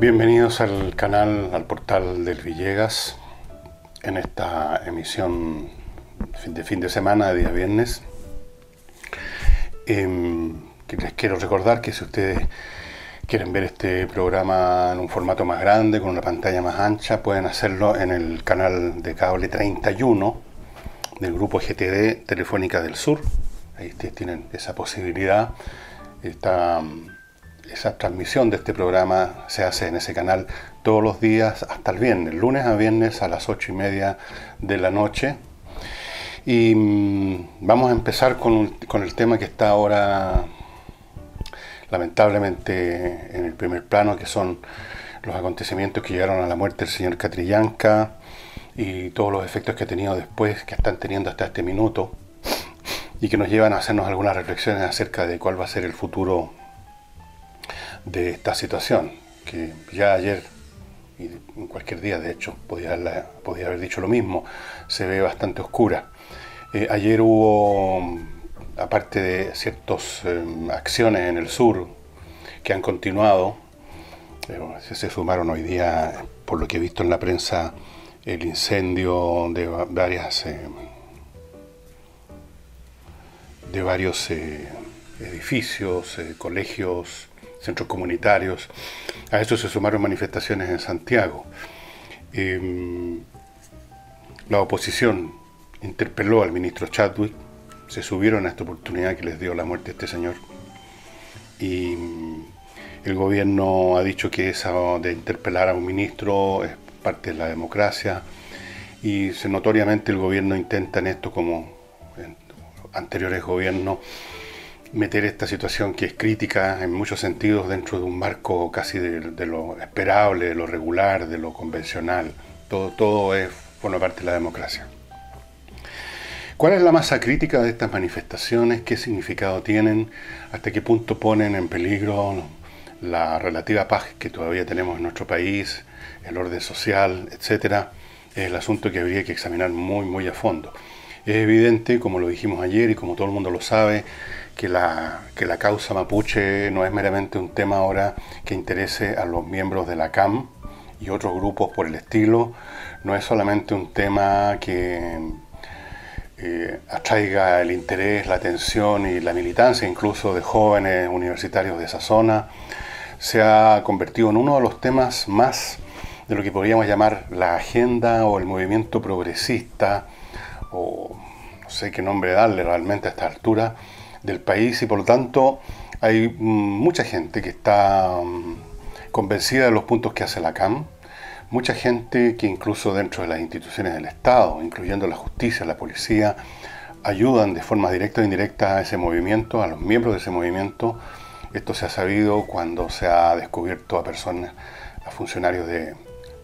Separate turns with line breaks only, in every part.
Bienvenidos al canal, al portal del Villegas, en esta emisión de fin de semana, día viernes. Em, les quiero recordar que si ustedes quieren ver este programa en un formato más grande, con una pantalla más ancha, pueden hacerlo en el canal de cable 31 del grupo GTD Telefónica del Sur. Ahí ustedes tienen esa posibilidad. Esta, esa transmisión de este programa se hace en ese canal todos los días hasta el viernes, lunes a viernes a las ocho y media de la noche. Y mm, vamos a empezar con, con el tema que está ahora lamentablemente en el primer plano, que son los acontecimientos que llegaron a la muerte del señor Catrillanca y todos los efectos que ha tenido después, que están teniendo hasta este minuto, y que nos llevan a hacernos algunas reflexiones acerca de cuál va a ser el futuro de esta situación, que ya ayer y en cualquier día, de hecho, podía, haber dicho lo mismo, se ve bastante oscura. Eh, ayer hubo, aparte de ciertas em, acciones en el sur que han continuado, eh, se sumaron hoy día, por lo que he visto en la prensa, el incendio de varias em, de varios eh, edificios, colegios, centros comunitarios. A eso se sumaron manifestaciones en Santiago. Em, la oposición interpeló al ministro Chadwick, se subieron a esta oportunidad que les dio la muerte a este señor. Y mm, el gobierno ha dicho que eso de interpelar a un ministro es parte de la democracia y notoriamente el gobierno intenta en esto como en anteriores gobiernos meter esta situación que es crítica en muchos sentidos dentro de un marco casi de, lo esperable, de lo regular, de lo convencional. Todo, todo es, forma parte de la democracia. ¿Cuál es la masa crítica de estas manifestaciones? ¿Qué significado tienen? ¿Hasta qué punto ponen en peligro la relativa paz que todavía tenemos en nuestro país, el orden social, etcétera? Es el asunto que habría que examinar muy, muy a fondo. Es evidente, como lo dijimos ayer y como todo el mundo lo sabe, que la, que la causa mapuche no es meramente un tema ahora que interese a los miembros de la CAM y otros grupos por el estilo, no es solamente un tema que eh, atraiga el interés, la atención y la militancia incluso de jóvenes universitarios de esa zona, se ha convertido en uno de los temas más de lo que podríamos llamar la agenda o el movimiento progresista, o no sé qué nombre darle realmente a esta altura, del país y por lo tanto hay mm, mucha gente que está mm, convencida de los puntos que hace la CAM, mucha gente que incluso dentro de las instituciones del Estado, incluyendo la justicia, la policía, ayudan de forma directa o indirecta a ese movimiento, a los miembros de ese movimiento. Esto se ha sabido cuando se ha descubierto a personas, a funcionarios de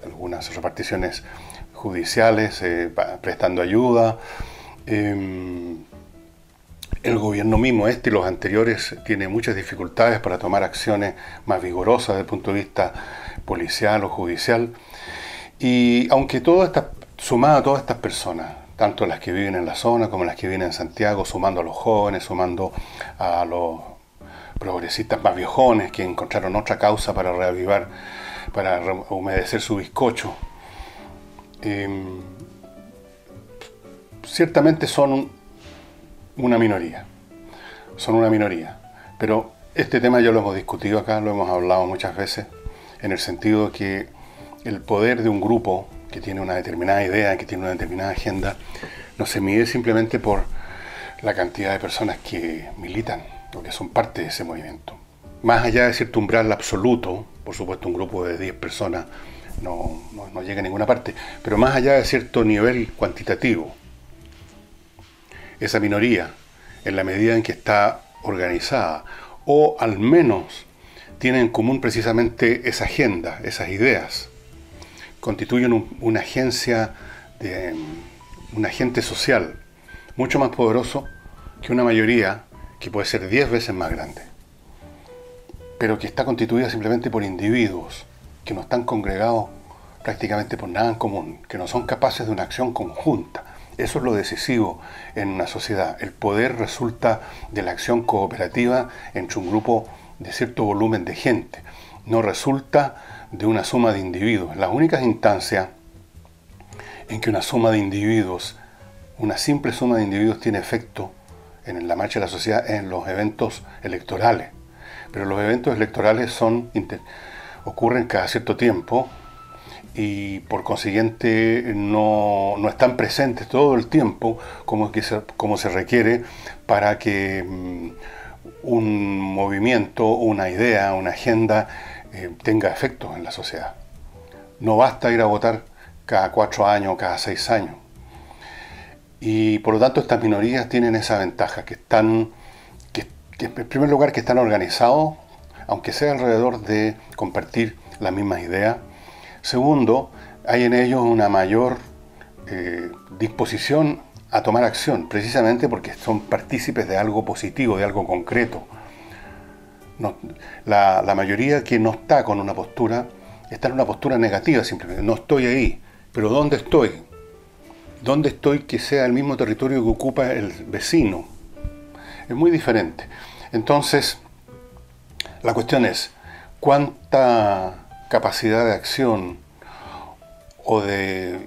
algunas reparticiones judiciales eh, prestando ayuda. Em, el gobierno mismo, este y los anteriores, tiene muchas dificultades para tomar acciones más vigorosas desde el punto de vista policial o judicial. Y aunque todo está sumado a todas estas personas, tanto las que viven en la zona como las que viven en Santiago, sumando a los jóvenes, sumando a los progresistas más viejones que encontraron otra causa para reavivar, para humedecer su bizcocho. Em, ciertamente son una minoría. Son una minoría. Pero este tema ya lo hemos discutido acá, lo hemos hablado muchas veces, en el sentido que el poder de un grupo que tiene una determinada idea, que tiene una determinada agenda, no se mide simplemente por la cantidad de personas que militan o que son parte de ese movimiento. Más allá de cierto umbral absoluto, por supuesto un grupo de 10 personas no, no llega a ninguna parte, pero más allá de cierto nivel cuantitativo, esa minoría en la medida en que está organizada o al menos tiene en común precisamente esa agenda, esas ideas. Constituyen una agencia, de, un agente social mucho más poderoso que una mayoría que puede ser 10 veces más grande, pero que está constituida simplemente por individuos que no están congregados prácticamente por nada en común, que no son capaces de una acción conjunta Eso es lo decisivo en una sociedad. El poder resulta de la acción cooperativa entre un grupo de cierto volumen de gente, no resulta de una suma de individuos. Las únicas instancias en que una suma de individuos, una simple suma de individuos tiene efecto en la marcha de la sociedad en los eventos electorales. Pero los eventos electorales son, ocurren cada cierto tiempo y por consiguiente no, están presentes todo el tiempo como, que se, como se requiere para que mm, un movimiento, una idea, una agenda eh, tenga efecto en la sociedad. No basta ir a votar cada cuatro años, cada seis años. Y por lo tanto estas minorías tienen esa ventaja, que están, que, en primer lugar, que están organizados, aunque sea alrededor de compartir las mismas ideas. Segundo, hay en ellos una mayor eh, disposición a tomar acción, precisamente porque son partícipes de algo positivo, de algo concreto. la, la, mayoría que no está con una postura, está en una postura negativa simplemente. No estoy ahí, pero ¿dónde estoy? ¿Dónde estoy que sea el mismo territorio que ocupa el vecino? Es muy diferente. Entonces, la cuestión es, ¿cuánta capacidad de acción o de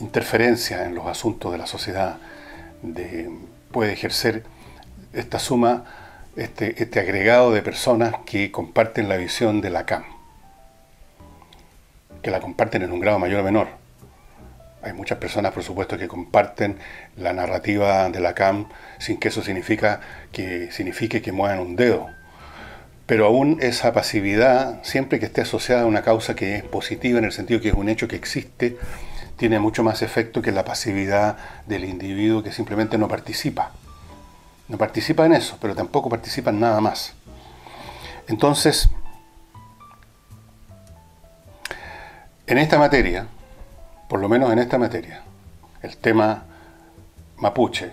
interferencia en los asuntos de la sociedad puede ejercer esta suma, este, este agregado de personas que comparten la visión de la CAM, que la comparten en un grado mayor o menor. Hay muchas personas, por supuesto, que comparten la narrativa de la CAM sin que eso significa que, signifique que muevan un dedo. Pero aún esa pasividad, siempre que esté asociada a una causa que es positiva en el sentido que es un hecho que existe, tiene mucho más efecto que la pasividad del individuo que simplemente no participa. No participa en eso, pero tampoco participa en nada más. Entonces, en esta materia, por lo menos en esta materia, el tema mapuche,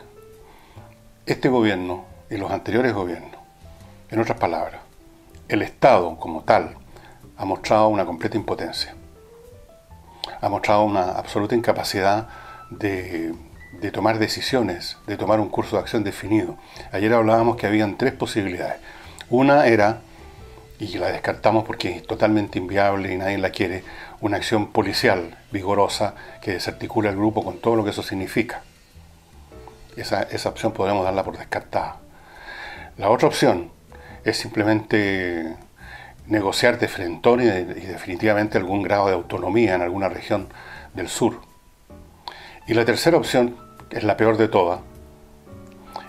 este gobierno y los anteriores gobiernos, en otras palabras, el Estado como tal, ha mostrado una completa impotencia ha mostrado una absoluta incapacidad de, tomar decisiones, de tomar un curso de acción definido. Ayer hablábamos que habían tres posibilidades. Una era, y la descartamos porque es totalmente inviable y nadie la quiere, una acción policial vigorosa que desarticula el grupo con todo lo que eso significa. Esa, esa opción podemos darla por descartada. La otra opción es simplemente negociar de frentón y, definitivamente algún grado de autonomía en alguna región del sur. Y la tercera opción, que es la peor de todas,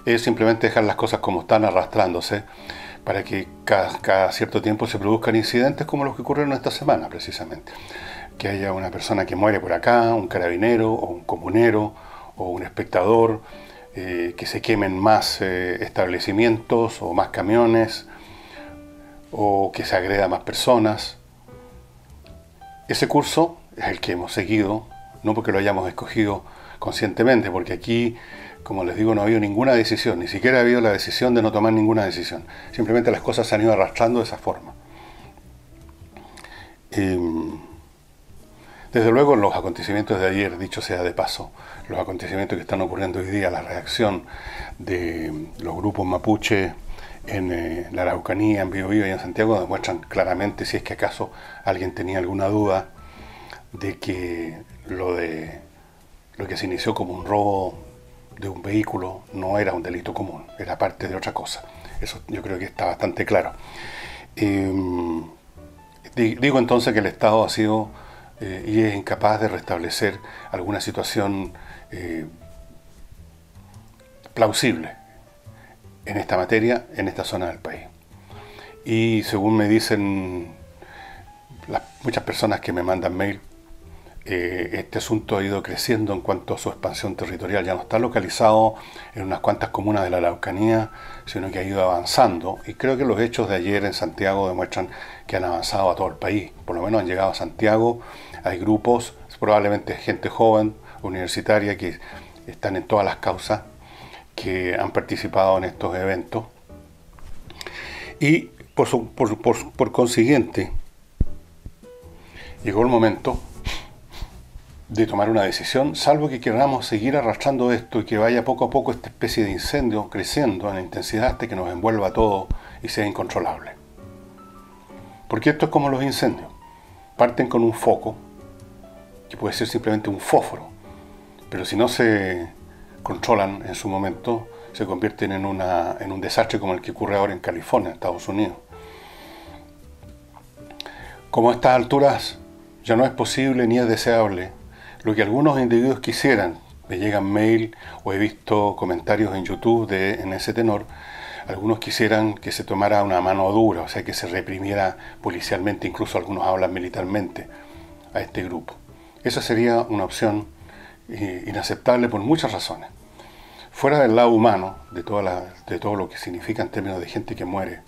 es simplemente dejar las cosas como están arrastrándose para que cada, cierto tiempo se produzcan incidentes como los que ocurrieron esta semana precisamente. Que haya una persona que muere por acá, un carabinero o un comunero o un espectador, eh, que se quemen más eh, establecimientos o más camiones, o que se agreda más personas. Ese curso es el que hemos seguido, no porque lo hayamos escogido conscientemente, porque aquí, como les digo, no ha habido ninguna decisión, ni siquiera ha habido la decisión de no tomar ninguna decisión. Simplemente las cosas se han ido arrastrando de esa forma. desde luego, los acontecimientos de ayer, dicho sea de paso, los acontecimientos que están ocurriendo hoy día, la reacción de los grupos mapuche en eh, la Araucanía, en Biobío y en Santiago demuestran claramente, si es que acaso alguien tenía alguna duda, de que lo de lo que se inició como un robo de un vehículo no era un delito común, era parte de otra cosa. Eso yo creo que está bastante claro. Em, digo entonces que el Estado ha sido eh, y es incapaz de restablecer alguna situación eh, plausible en esta materia en esta zona del país. Y según me dicen las, muchas personas que me mandan mail, eh, este asunto ha ido creciendo en cuanto a su expansión territorial. Ya no está localizado en unas cuantas comunas de la Araucanía, sino que ha ido avanzando. Y creo que los hechos de ayer en Santiago demuestran que han avanzado a todo el país. Por lo menos han llegado a Santiago. Hay grupos, probablemente gente joven, universitaria, que están en todas las causas que han participado en estos eventos. Y por, por, consiguiente, llegó el momento de tomar una decisión, salvo que queramos seguir arrastrando esto y que vaya poco a poco esta especie de incendio creciendo en intensidad hasta que nos envuelva todo y sea incontrolable. Porque esto es como los incendios. Parten con un foco, que puede ser simplemente un fósforo, pero si no se controlan en su momento, se convierten en, una, en un desastre como el que ocurre ahora en California, Estados Unidos. Como a estas alturas ya no es posible ni es deseable lo que algunos individuos quisieran. Me llegan mail o he visto comentarios en YouTube de, en ese tenor. Algunos quisieran que se tomara una mano dura, o sea, que se reprimiera policialmente, incluso algunos hablan militarmente a este grupo. Esa sería una opción eh, inaceptable por muchas razones. Fuera del lado humano, de, todo lo que significa en términos de gente que muere,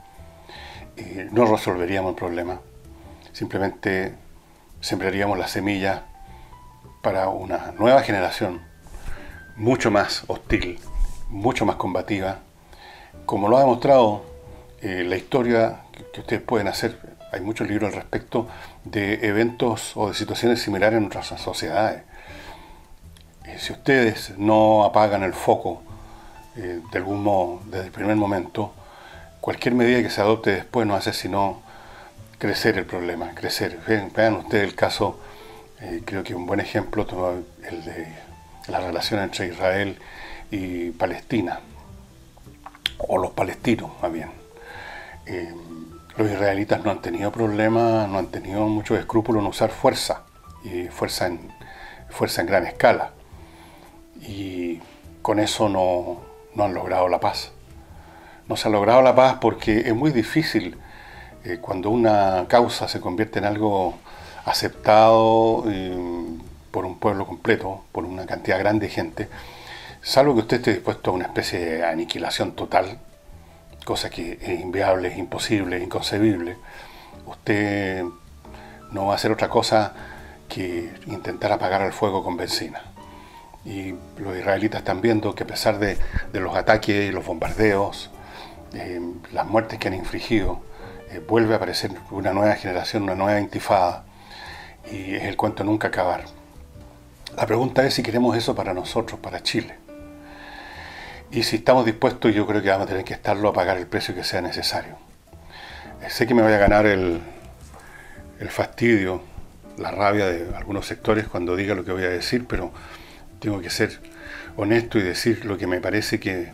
eh, no resolveríamos el problema. Simplemente sembraríamos la semilla para una nueva generación mucho más hostil, mucho más combativa, como lo ha demostrado eh, la historia que, ustedes pueden hacer, hay muchos libros al respecto, de eventos o de situaciones similares en otras sociedades. Eh, si ustedes no apagan el foco eh, de algún modo desde el primer momento, cualquier medida que se adopte después no hace sino crecer el problema, crecer. vean ustedes el caso eh, creo que un buen ejemplo es el de la relación entre Israel y Palestina, o los palestinos más bien. Eh, los israelitas no han tenido problemas, no han tenido muchos escrúpulos en usar fuerza, y fuerza en, fuerza en gran escala. Y con eso no, no han logrado la paz. No se ha logrado la paz porque es muy difícil eh, cuando una causa se convierte en algo aceptado eh, por un pueblo completo, por una cantidad grande de gente, salvo que usted esté dispuesto a una especie de aniquilación total, cosa que es inviable, es imposible, inconcebible, usted no va a hacer otra cosa que intentar apagar el fuego con benzina. Y los israelitas están viendo que a pesar de, los ataques, los bombardeos, eh, las muertes que han infligido, eh, vuelve a aparecer una nueva generación, una nueva intifada, y es el cuento nunca acabar. La pregunta es si queremos eso para nosotros, para Chile. Y si estamos dispuestos, yo creo que vamos a tener que estarlo a pagar el precio que sea necesario. Eh, sé que me voy a ganar el, el fastidio, la rabia de algunos sectores cuando diga lo que voy a decir, pero tengo que ser honesto y decir lo que me parece que,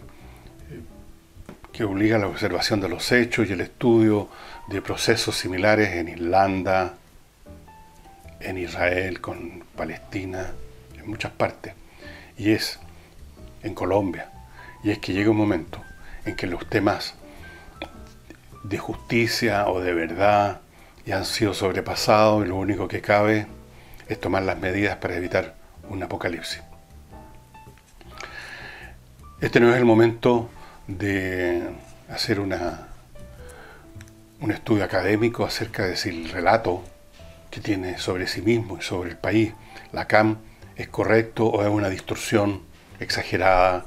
que obliga a la observación de los hechos y el estudio de procesos similares en Irlanda, en Israel, con Palestina, en muchas partes. Y es en Colombia. Y es que llega un momento en que los temas de justicia o de verdad ya han sido sobrepasados y lo único que cabe es tomar las medidas para evitar un apocalipsis. Este no es el momento de hacer una, un estudio académico acerca de si el relato que tiene sobre sí mismo y sobre el país, la CAM, es correcto o es una distorsión exagerada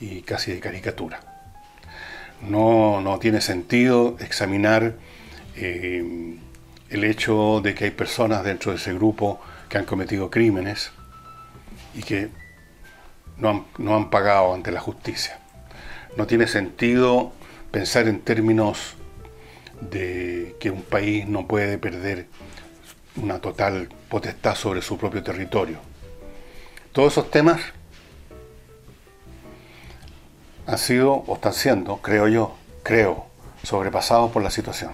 y casi de caricatura. No, no tiene sentido examinar eh, el hecho de que hay personas dentro de ese grupo que han cometido crímenes y que no han, no han pagado ante la justicia. No tiene sentido pensar en términos de que un país no puede perder una total potestad sobre su propio territorio. Todos esos temas han sido o están siendo, creo yo, creo, sobrepasados por la situación.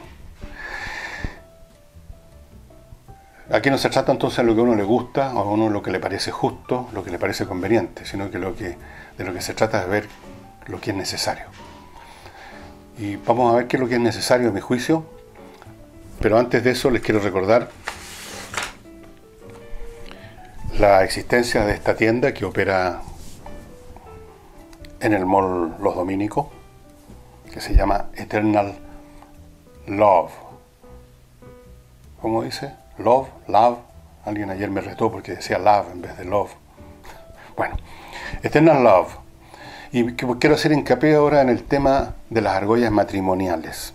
Aquí no se trata entonces de lo que a uno le gusta o a uno lo que le parece justo, lo que le parece conveniente, sino que, lo que de lo que se trata es ver lo que es necesario. Y vamos a ver qué es lo que es necesario a mi juicio, pero antes de eso les quiero recordar la existencia de esta tienda que opera en el mall Los Dominicos, que se llama Eternal Love. ¿Cómo dice? Love, love. Alguien ayer me retó porque decía love en vez de love. Bueno, Eternal Love. Y quiero hacer hincapié ahora en el tema de las argollas matrimoniales.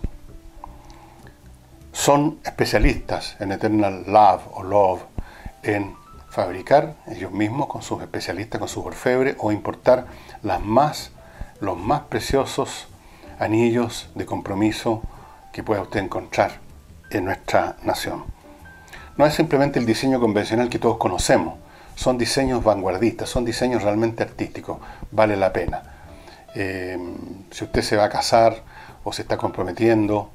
Son especialistas en Eternal Love o Love en fabricar ellos mismos con sus especialistas, con sus orfebres o importar las más, los más preciosos anillos de compromiso que pueda usted encontrar en nuestra nación. No es simplemente el diseño convencional que todos conocemos, son diseños vanguardistas, son diseños realmente artísticos, vale la pena. Eh, si usted se va a casar o se está comprometiendo,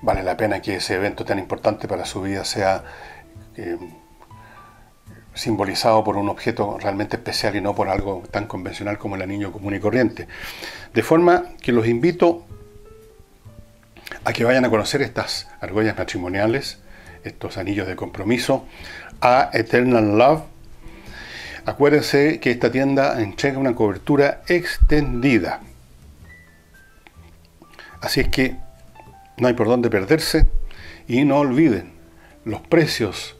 vale la pena que ese evento tan importante para su vida sea eh, simbolizado por un objeto realmente especial y no por algo tan convencional como el anillo común y corriente. De forma que los invito a que vayan a conocer estas argollas matrimoniales, estos anillos de compromiso, a Eternal Love. Acuérdense que esta tienda entrega una cobertura extendida. Así es que no hay por dónde perderse y no olviden los precios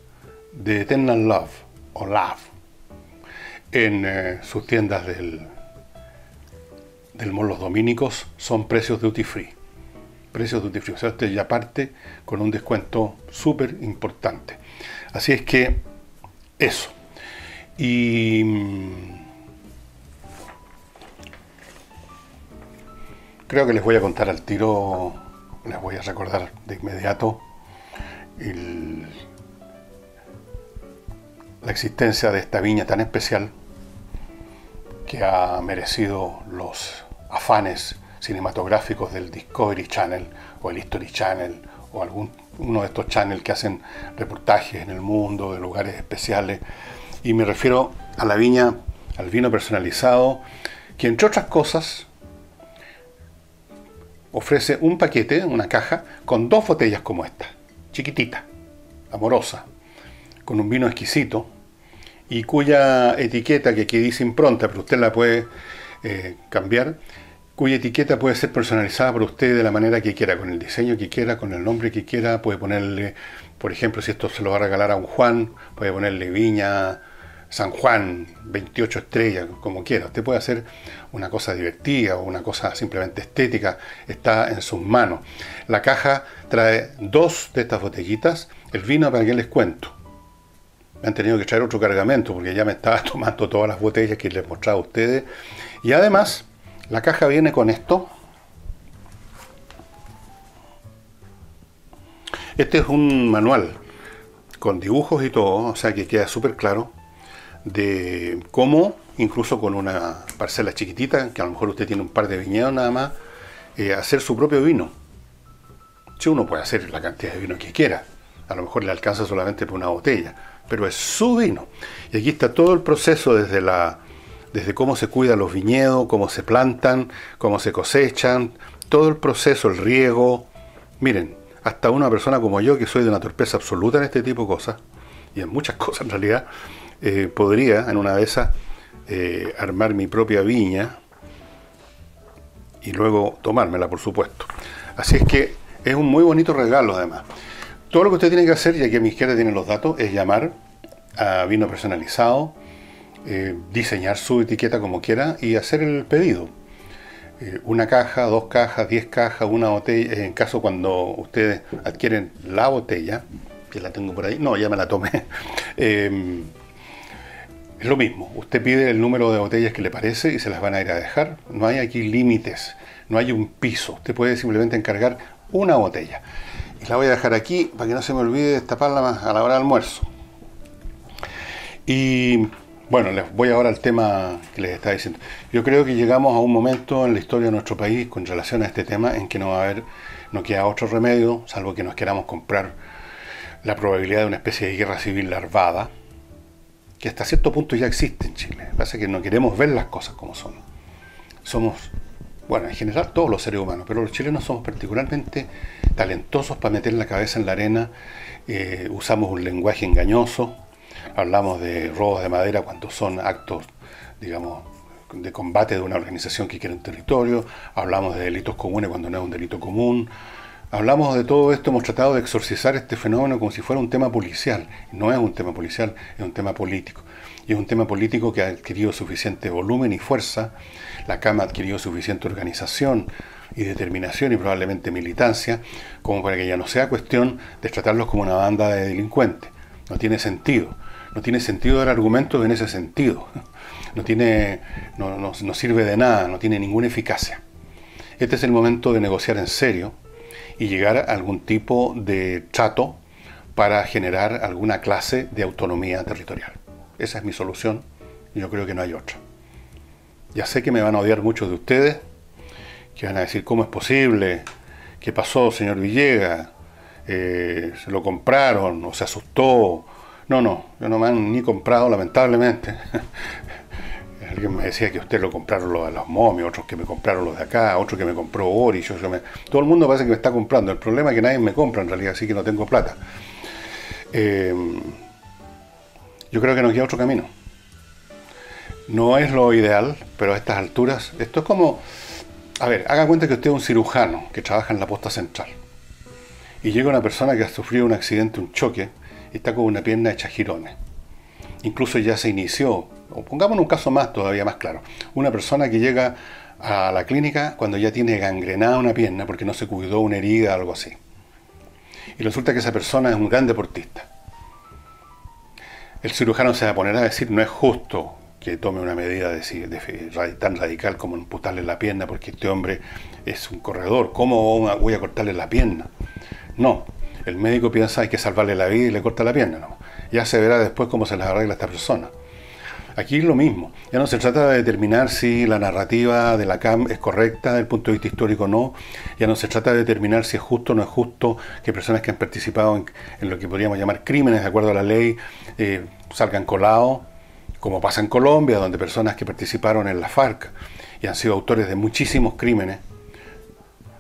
de Eternal Love o Love en eh, sus tiendas del, del Mall Los Dominicos son precios duty free. Precios duty free. O sea, usted ya parte con un descuento súper importante. Así es que eso. Y mm, creo que les voy a contar al tiro, les voy a recordar de inmediato la existencia de esta viña tan especial que ha merecido los afanes cinematográficos del Discovery Channel o el History Channel o algún uno de estos channels que hacen reportajes en el mundo de lugares especiales. Y me refiero a la viña, al vino personalizado, que entre otras cosas ofrece un paquete, una caja, con dos botellas como esta, chiquitita, amorosa, con un vino exquisito y cuya etiqueta que aquí dice impronta, pero usted la puede eh, cambiar, cuya etiqueta puede ser personalizada por usted de la manera que quiera, con el diseño que quiera, con el nombre que quiera, puede ponerle, por ejemplo, si esto se lo va a regalar a un Juan, puede ponerle Viña San Juan, 28 estrellas, como quiera. Usted puede hacer una cosa divertida o una cosa simplemente estética, está en sus manos. La caja trae dos de estas botellitas, el vino para que les cuento. Me han tenido que traer otro cargamento porque ya me estaba tomando todas las botellas que les mostraba a ustedes. Y además, la caja viene con esto. Este es un manual con dibujos y todo, o sea que queda súper claro de cómo, incluso con una parcela chiquitita, que a lo mejor usted tiene un par de viñedos nada más, eh, hacer su propio vino. Si uno puede hacer la cantidad de vino que quiera, a lo mejor le alcanza solamente por una botella, pero es su vino. Y aquí está todo el proceso desde la desde cómo se cuidan los viñedos, cómo se plantan, cómo se cosechan, todo el proceso, el riego. Miren, hasta una persona como yo, que soy de una torpeza absoluta en este tipo de cosas, y en muchas cosas en realidad, eh, podría en una de esas eh, armar mi propia viña y luego tomármela, por supuesto. Así es que es un muy bonito regalo además. Todo lo que usted tiene que hacer, ya que a mi izquierda tienen los datos, es llamar a Vino Personalizado eh, diseñar su etiqueta como quiera y hacer el pedido. Eh, una caja, dos cajas, diez cajas, una botella, en caso cuando ustedes adquieren la botella, que la tengo por ahí, no, ya me la tomé, em, es lo mismo, usted pide el número de botellas que le parece y se las van a ir a dejar, no hay aquí límites, no hay un piso, usted puede simplemente encargar una botella. Y la voy a dejar aquí para que no se me olvide destaparla a la hora del almuerzo. Y bueno, les voy ahora al tema que les estaba diciendo. Yo creo que llegamos a un momento en la historia de nuestro país con relación a este tema en que no va a haber, no queda otro remedio, salvo que nos queramos comprar la probabilidad de una especie de guerra civil larvada, que hasta cierto punto ya existe en Chile. Pasa que no queremos ver las cosas como son. Somos, bueno, en general todos los seres humanos, pero los chilenos somos particularmente talentosos para meter la cabeza en la arena, eh, usamos un lenguaje engañoso, hablamos de robos de madera cuando son actos, digamos, de combate de una organización que quiere un territorio, hablamos de delitos comunes cuando no es un delito común, hablamos de todo esto, hemos tratado de exorcizar este fenómeno como si fuera un tema policial. No es un tema policial, es un tema político. Y es un tema político que ha adquirido suficiente volumen y fuerza, la Cama ha adquirido suficiente organización y determinación y probablemente militancia, como para que ya no sea cuestión de tratarlos como una banda de delincuentes. No tiene sentido no tiene sentido dar argumentos en ese sentido. No, tiene, no, no, no sirve de nada, no tiene ninguna eficacia. Este es el momento de negociar en serio y llegar a algún tipo de trato para generar alguna clase de autonomía territorial. Esa es mi solución y yo creo que no hay otra. Ya sé que me van a odiar muchos de ustedes, que van a decir, ¿cómo es posible? ¿Qué pasó, señor Villegas? Eh, ¿Se lo compraron o se asustó? No, no, yo no me han ni comprado, lamentablemente. Alguien me decía que usted lo compraron los de los momios, otros que me compraron los de acá, otro que me compró Ori. Yo, Todo el mundo parece que me está comprando. El problema es que nadie me compra en realidad, así que no tengo plata. Eh, yo creo que nos queda otro camino. No es lo ideal, pero a estas alturas, esto es como, a ver, haga cuenta que usted es un cirujano que trabaja en la posta central. Y llega una persona que ha sufrido un accidente, un choque, y está con una pierna hecha girones. Incluso ya se inició, o pongamos un caso más todavía más claro, una persona que llega a la clínica cuando ya tiene gangrenada una pierna porque no se cuidó una herida o algo así. Y resulta que esa persona es un gran deportista. El cirujano se va a poner a decir, no es justo que tome una medida tan radical como amputarle la pierna porque este hombre es un corredor. ¿Cómo voy a cortarle la pierna? No, el médico piensa hay que salvarle la vida y le corta la pierna. No. Ya se verá después cómo se les arregla esta persona. Aquí es lo mismo. Ya no se trata de determinar si la narrativa de la CAM es correcta desde el punto de vista histórico o no. Ya no se trata de determinar si es justo o no es justo que personas que han participado en, lo que podríamos llamar crímenes de acuerdo a la ley eh, salgan colados como pasa en Colombia, donde personas que participaron en la FARC y han sido autores de muchísimos crímenes,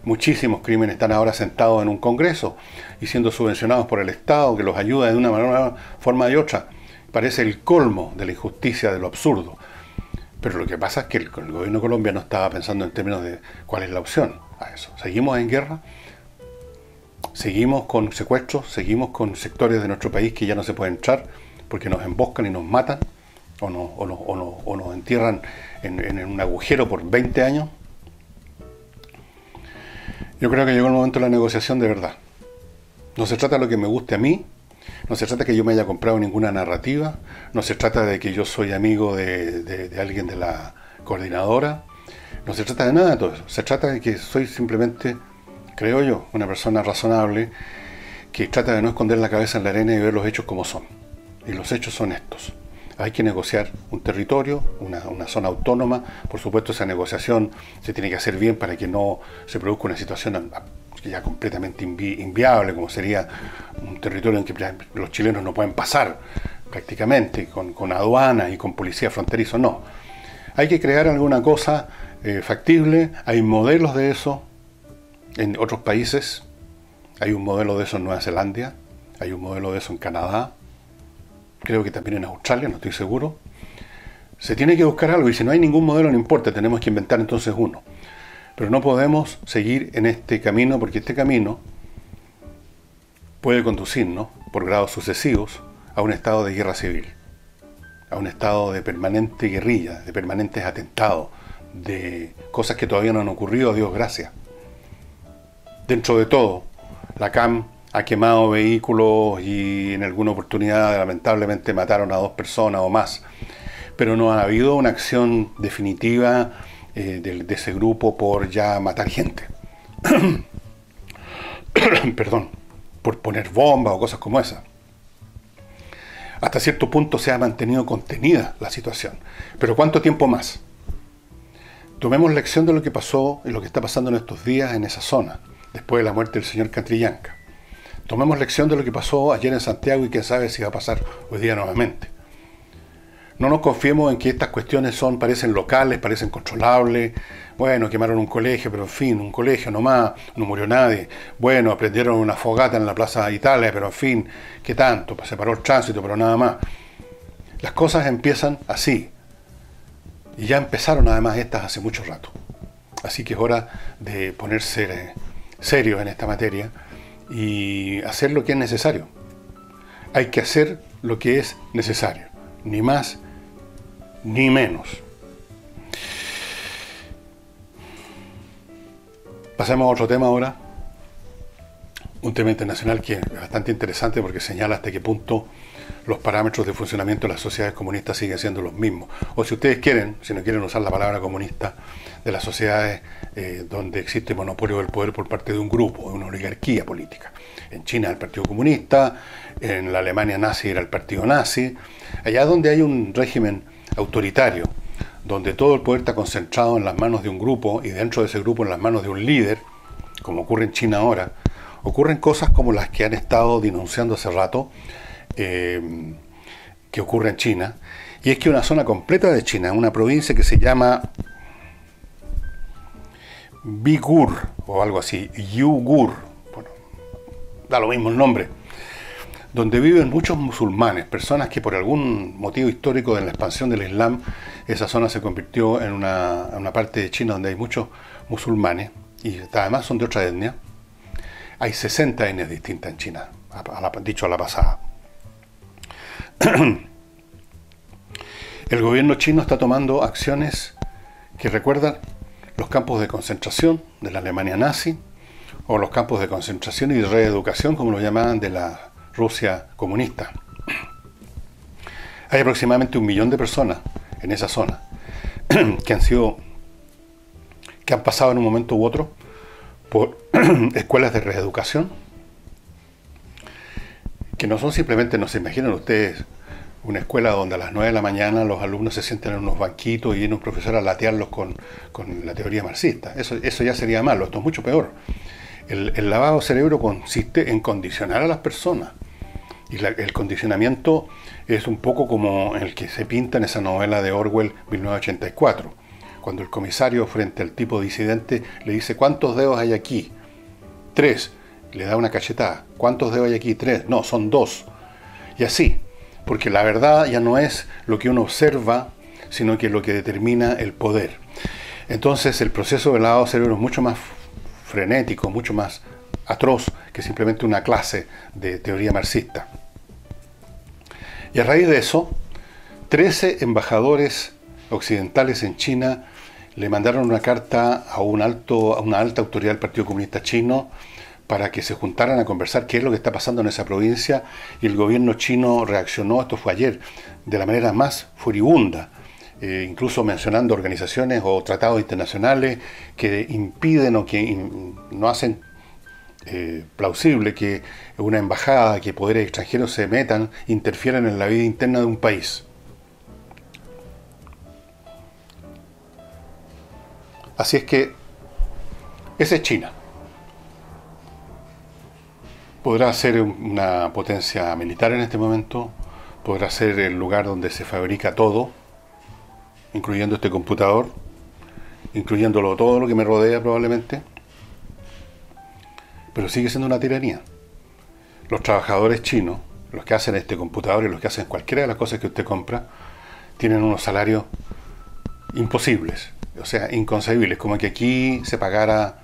muchísimos crímenes están ahora sentados en un Congreso y siendo subvencionados por el Estado, que los ayuda de una manera, forma y otra. Parece el colmo de la injusticia, de lo absurdo. Pero lo que pasa es que el, el gobierno de Colombia no estaba pensando en términos de cuál es la opción a eso. Seguimos en guerra, seguimos con secuestros, seguimos con sectores de nuestro país que ya no se pueden entrar porque nos emboscan y nos matan o, no, o, no, o, nos entierran en, un agujero por 20 años. Yo creo que llegó el momento de la negociación de verdad. No se trata de lo que me guste a mí, no se trata de que yo me haya comprado ninguna narrativa, no se trata de que yo soy amigo de, de, alguien de la coordinadora, no se trata de nada de todo eso. Se trata de que soy simplemente, creo yo, una persona razonable que trata de no esconder la cabeza en la arena y ver los hechos como son. Y los hechos son estos hay que negociar un territorio, una, zona autónoma. Por supuesto, esa negociación se tiene que hacer bien para que no se produzca una situación ya completamente inviable, como sería un territorio en que los chilenos no pueden pasar prácticamente, con, aduanas y con policía fronterizo. No. Hay que crear alguna cosa eh, factible. Hay modelos de eso en otros países. Hay un modelo de eso en Nueva Zelanda. Hay un modelo de eso en Canadá creo que también en Australia, no estoy seguro. Se tiene que buscar algo y si no hay ningún modelo no importa, tenemos que inventar entonces uno. Pero no podemos seguir en este camino porque este camino puede conducirnos por grados sucesivos a un estado de guerra civil, a un estado de permanente guerrilla, de permanentes atentados, de cosas que todavía no han ocurrido, Dios gracias. Dentro de todo, la CAM ha quemado vehículos y en alguna oportunidad lamentablemente mataron a dos personas o más. Pero no ha habido una acción definitiva eh, de, ese grupo por ya matar gente. Perdón, por poner bombas o cosas como esa. Hasta cierto punto se ha mantenido contenida la situación. Pero ¿cuánto tiempo más? Tomemos lección de lo que pasó y lo que está pasando en estos días en esa zona, después de la muerte del señor Catrillanca. Tomemos lección de lo que pasó ayer en Santiago y quién sabe si va a pasar hoy día nuevamente. No nos confiemos en que estas cuestiones son, parecen locales, parecen controlables. Bueno, quemaron un colegio, pero en fin, un colegio nomás, no murió nadie. Bueno, aprendieron una fogata en la Plaza de Italia, pero en fin, ¿qué tanto? Se paró el tránsito, pero nada más. Las cosas empiezan así. Y ya empezaron además estas hace mucho rato. Así que es hora de ponerse serios en esta materia y hacer lo que es necesario. Hay que hacer lo que es necesario, ni más ni menos. Pasemos a otro tema ahora, un tema internacional que es bastante interesante porque señala hasta qué punto los parámetros de funcionamiento de las sociedades comunistas siguen siendo los mismos. O si ustedes quieren, si no quieren usar la palabra comunista, de las sociedades eh, donde existe monopolio del poder por parte de un grupo, de una oligarquía política. En China el Partido Comunista, en la Alemania nazi era el Partido Nazi, allá donde hay un régimen autoritario, donde todo el poder está concentrado en las manos de un grupo y dentro de ese grupo en las manos de un líder, como ocurre en China ahora, ocurren cosas como las que han estado denunciando hace rato, eh, que ocurre en China, y es que una zona completa de China, una provincia que se llama Bigur o algo así, Yugur, bueno, da lo mismo el nombre, donde viven muchos musulmanes, personas que por algún motivo histórico de la expansión del Islam, esa zona se convirtió en una, parte de China donde hay muchos musulmanes y además son de otra etnia. Hay 60 etnias distintas en China, dicho a la pasada. El gobierno chino está tomando acciones que recuerdan los campos de concentración de la Alemania nazi o los campos de concentración y reeducación, como lo llamaban, de la Rusia comunista. Hay aproximadamente un millón de personas en esa zona que han sido, que han pasado en un momento u otro por escuelas de reeducación, que no son simplemente, no se imaginan ustedes, una escuela donde a las 9 de la mañana los alumnos se sienten en unos banquitos y viene un profesor a latearlos con, la teoría marxista. Eso, eso ya sería malo, esto es mucho peor. El, lavado cerebro consiste en condicionar a las personas. Y el condicionamiento es un poco como el que se pinta en esa novela de Orwell 1984, cuando el comisario frente al tipo disidente le dice, ¿cuántos dedos hay aquí? Tres. Le da una cachetada. ¿Cuántos dedos hay aquí? Tres. No, son dos. Y así, porque la verdad ya no es lo que uno observa, sino que es lo que determina el poder. Entonces el proceso de lavado cerebro es mucho más frenético, mucho más atroz que simplemente una clase de teoría marxista. Y a raíz de eso, 13 embajadores occidentales en China le mandaron una carta a, un alto, a una alta autoridad del Partido Comunista Chino para que se juntaran a conversar qué es lo que está pasando en esa provincia y el gobierno chino reaccionó, esto fue ayer, de la manera más furibunda, eh, incluso mencionando organizaciones o tratados internacionales que impiden o que no hacen eh, plausible que una embajada, que poderes extranjeros se metan, interfieran en la vida interna de un país. Así es que esa es China podrá ser una potencia militar en este momento, podrá ser el lugar donde se fabrica todo, incluyendo este computador, incluyéndolo todo lo que me rodea probablemente, pero sigue siendo una tiranía. Los trabajadores chinos, los que hacen este computador y los que hacen cualquiera de las cosas que usted compra, tienen unos salarios imposibles, o sea, inconcebibles, como que aquí se pagara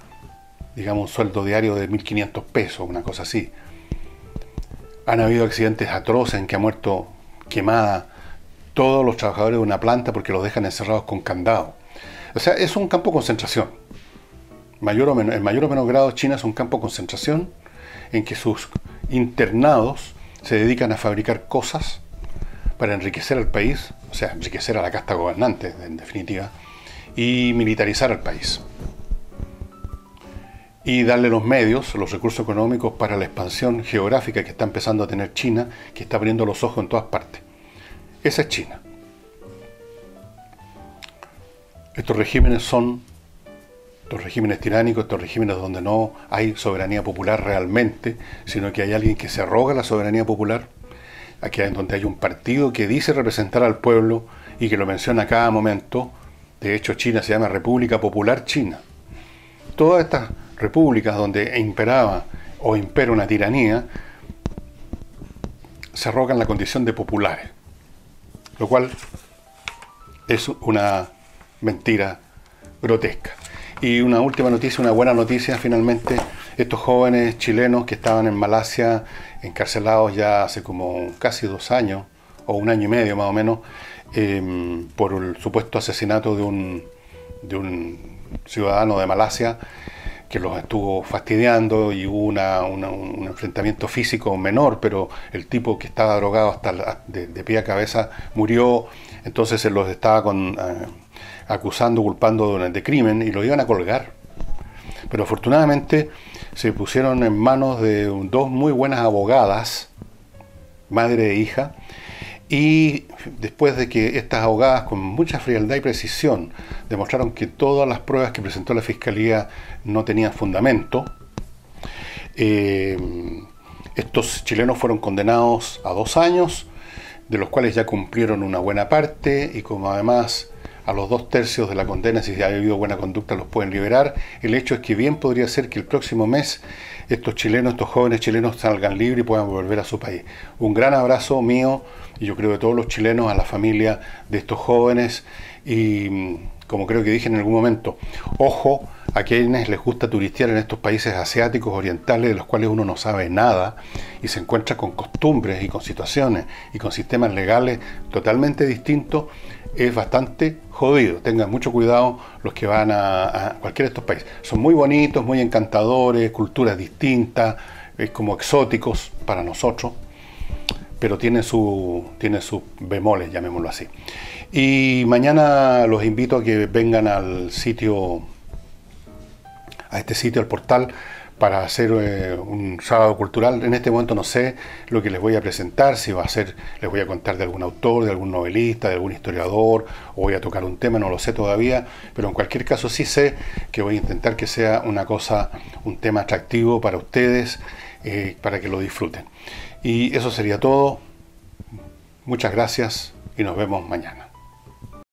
digamos, un sueldo diario de 1.500 pesos, una cosa así. Han habido accidentes atroces en que ha muerto quemada todos los trabajadores de una planta porque los dejan encerrados con candado. O sea, es un campo de concentración. Mayor o en mayor o menor grado China es un campo de concentración en que sus internados se dedican a fabricar cosas para enriquecer al país, o sea, enriquecer a la casta gobernante, en definitiva, y militarizar al país y darle los medios, los recursos económicos para la expansión geográfica que está empezando a tener China, que está abriendo los ojos en todas partes. Esa es China. Estos regímenes son estos regímenes tiránicos, estos regímenes donde no hay soberanía popular realmente, sino que hay alguien que se arroga la soberanía popular, aquí donde hay un partido que dice representar al pueblo y que lo menciona a cada momento. De hecho, China se llama República Popular China. Todas estas repúblicas donde imperaba o impera una tiranía, se arrogan la condición de populares, lo cual es una mentira grotesca. Y una última noticia, una buena noticia finalmente, estos jóvenes chilenos que estaban en Malasia encarcelados ya hace como casi dos años, o un año y medio más o menos, em, por el supuesto asesinato de un, de un ciudadano de Malasia, que los estuvo fastidiando y hubo un enfrentamiento físico menor, pero el tipo que estaba drogado hasta de, pie a cabeza murió, entonces se los estaba eh, acusando, culpando de crimen y lo iban a colgar. Pero afortunadamente se pusieron en manos de dos muy buenas abogadas, madre e hija, y después de que estas abogadas con mucha frialdad y precisión demostraron que todas las pruebas que presentó la Fiscalía no tenían fundamento, eh, estos chilenos fueron condenados a dos años, de los cuales ya cumplieron una buena parte y como además a los dos tercios de la condena, si ha habido buena conducta, los pueden liberar. El hecho es que bien podría ser que el próximo mes estos chilenos, estos jóvenes chilenos salgan libres y puedan volver a su país. Un gran abrazo mío y yo creo de todos los chilenos a la familia de estos jóvenes y mm, como creo que dije en algún momento, ojo a quienes les gusta turistear en estos países asiáticos, orientales, de los cuales uno no sabe nada y se encuentra con costumbres y con situaciones y con sistemas legales totalmente distintos, es bastante jodido. Tengan mucho cuidado los que van a, a cualquiera de estos países. Son muy bonitos, muy encantadores, culturas distintas, es como exóticos para nosotros pero tiene, su, tiene sus bemoles, llamémoslo así. Y mañana los invito a que vengan al sitio, a este sitio, al portal, para hacer eh, un sábado cultural. En este momento no sé lo que les voy a presentar, si va a ser, les voy a contar de algún autor, de algún novelista, de algún historiador, o voy a tocar un tema, no lo sé todavía, pero en cualquier caso sí sé que voy a intentar que sea una cosa, un tema atractivo para ustedes, eh, para que lo disfruten. Y eso sería todo. Muchas gracias y nos vemos mañana.